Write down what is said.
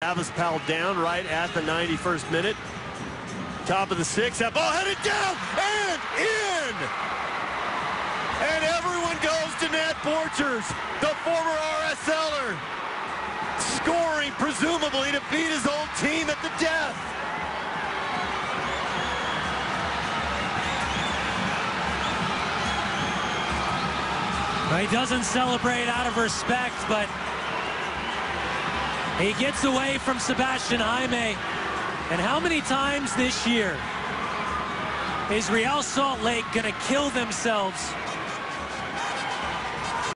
Powell down right at the 91st minute. Top of the six. That ball headed down and in. And everyone goes to Nat Borchers, the former RSLer, scoring presumably to beat his old team at the death. He doesn't celebrate out of respect, but he gets away from Sebastian Jaime. And how many times this year is Real Salt Lake going to kill themselves